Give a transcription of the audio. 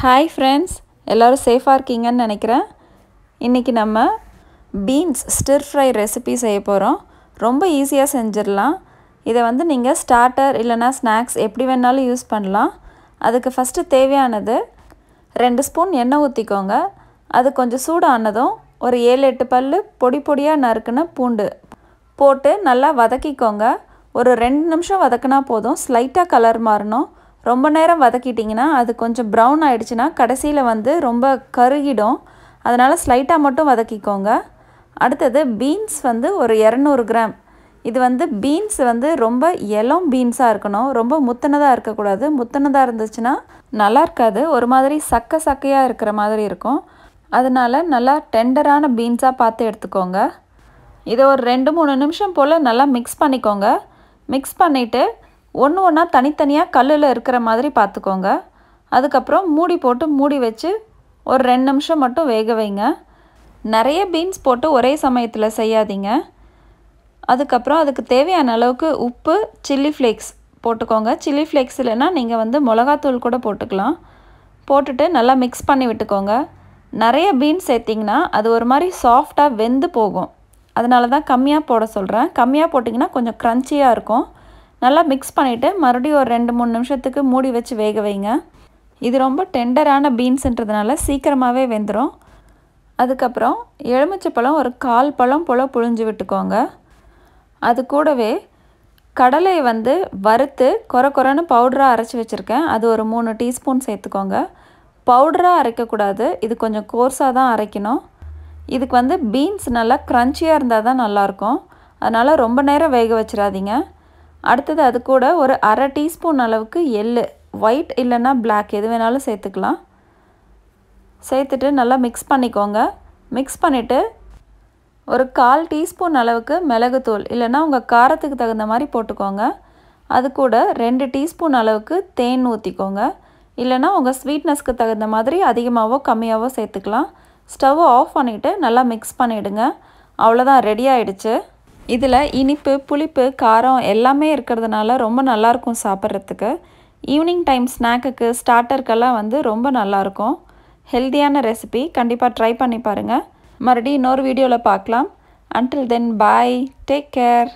Hi friends எல்லோரும் சேஃபாக இருக்கீங்கன்னு நினைக்கிறேன். இன்றைக்கி நம்ம பீன்ஸ் ஸ்டிர் ஃப்ரை ரெசிபி செய்ய போகிறோம் ரொம்ப ஈஸியாக செஞ்சிடலாம். இதை வந்து நீங்கள் ஸ்டார்டர் இல்லைனா ஸ்நாக்ஸ் எப்படி வேணாலும் யூஸ் பண்ணலாம். அதுக்கு ஃபஸ்ட்டு தேவையானது ரெண்டு ஸ்பூன் எண்ணெய் ஊற்றிக்கோங்க அது கொஞ்சம் சூடானதும் ஒரு ஏழு எட்டு பல் பொடி பொடியாக நறுக்குன பூண்டு போட்டு நல்லா வதக்கிக்கோங்க. ஒரு ரெண்டு நிமிஷம் வதக்கினா போதும். ஸ்லைட்டாக கலர் மாறணும். ரொம்ப நேரம் வதக்கிட்டிங்கன்னா அது கொஞ்சம் ப்ரௌன் ஆகிடுச்சுன்னா கடைசியில் வந்து ரொம்ப கருகிடும். அதனால் ஸ்லைட்டாக மட்டும் வதக்கிக்கோங்க. அடுத்தது பீன்ஸ் வந்து ஒரு இரநூறு கிராம். இது வந்து பீன்ஸ் வந்து ரொம்ப இளம் பீன்ஸாக இருக்கணும். ரொம்ப முத்தினதாக இருக்கக்கூடாது. முத்தினதாக இருந்துச்சுன்னா நல்லா இருக்காது. ஒரு மாதிரி சக்க சக்கையாக இருக்கிற மாதிரி இருக்கும். அதனால் நல்லா டெண்டரான பீன்ஸாக பார்த்து எடுத்துக்கோங்க. இதை ஒரு ரெண்டு மூணு நிமிஷம் போல் நல்லா மிக்ஸ் பண்ணிக்கோங்க. மிக்ஸ் பண்ணிவிட்டு ஒன்று ஒன்றா தனித்தனியாக கல்லில் இருக்கிற மாதிரி பார்த்துக்கோங்க. அதுக்கப்புறம் மூடி போட்டு மூடி வச்சு ஒரு ரெண்டு நிமிஷம் மட்டும் வேக வைங்க. நிறைய பீன்ஸ் போட்டு ஒரே சமயத்தில் செய்யாதீங்க. அதுக்கப்புறம் அதுக்கு தேவையான அளவுக்கு உப்பு சில்லி ஃப்ளேக்ஸ் போட்டுக்கோங்க. சில்லி ஃப்ளேக்ஸ் இல்லைன்னா நீங்கள் வந்து மிளகாத்தூள் கூட போட்டுக்கலாம். போட்டுட்டு நல்லா மிக்ஸ் பண்ணி விட்டுக்கோங்க. நிறைய பீன்ஸ் சேர்த்திங்கன்னா அது ஒரு மாதிரி சாஃப்டாக வெந்து போகும். அதனால தான் கம்மியாக போட சொல்கிறேன் கம்மியாக போட்டிங்கன்னா கொஞ்சம் க்ரன்ச்சியாக இருக்கும். நல்லா மிக்ஸ் பண்ணிவிட்டு மறுபடியும் ஒரு ரெண்டு மூணு நிமிஷத்துக்கு மூடி வச்சு வேக வைங்க. இது ரொம்ப டெண்டரான பீன்ஸுன்றதுனால சீக்கிரமாகவே வெந்துடும் அதுக்கப்புறம் எலுமிச்சை பழம் ஒரு கால் பழம் போல் புழிஞ்சு விட்டுக்கோங்க. அது கூடவே கடலையை வந்து வறுத்து குறை குறைன்னு பவுடராக அரைச்சி வச்சுருக்கேன். அது ஒரு மூணு டீஸ்பூன் சேர்த்துக்கோங்க. பவுடராக அரைக்கக்கூடாது. இது கொஞ்சம் கோர்ஸாக தான் அரைக்கணும். இதுக்கு வந்து பீன்ஸ் நல்லா க்ரன்ச்சியாக இருந்தால் தான் நல்லாயிருக்கும் அதனால் ரொம்ப நேரம் வேக வச்சிடாதீங்க. அடுத்தது அது கூட ஒரு அரை டீஸ்பூன் அளவுக்கு எள் ஒயிட் இல்லைன்னா பிளாக் எது வேணாலும் சேர்த்துக்கலாம். சேர்த்துட்டு நல்லா மிக்ஸ் பண்ணிக்கோங்க. மிக்ஸ் பண்ணிவிட்டு ஒரு கால் டீஸ்பூன் அளவுக்கு மிளகுத்தூள் இல்லைன்னா உங்கள் காரத்துக்கு தகுந்த மாதிரி போட்டுக்கோங்க. அது கூட ரெண்டு டீஸ்பூன் அளவுக்கு தேன் ஊற்றிக்கோங்க இல்லைனா உங்கள் ஸ்வீட்னஸ்க்கு தகுந்த மாதிரி அதிகமாகவோ கம்மியாகவோ சேர்த்துக்கலாம். ஸ்டவ்வை ஆஃப் பண்ணிவிட்டு நல்லா மிக்ஸ் பண்ணிவிடுங்க அவ்வளோதான் ரெடி ஆகிடுச்சு இதில் இனிப்பு புளிப்பு காரம் எல்லாமே இருக்கிறதுனால ரொம்ப நல்லாயிருக்கும் சாப்பிட்றதுக்கு. ஈவினிங் டைம் ஸ்நாக்குக்கு ஸ்டார்டருக்கெல்லாம் வந்து ரொம்ப நல்லாயிருக்கும். ஹெல்த்தியான ரெசிபி கண்டிப்பாக ட்ரை பண்ணி பாருங்கள் மறுபடியும் இன்னொரு வீடியோவில் பார்க்கலாம். Until then bye take care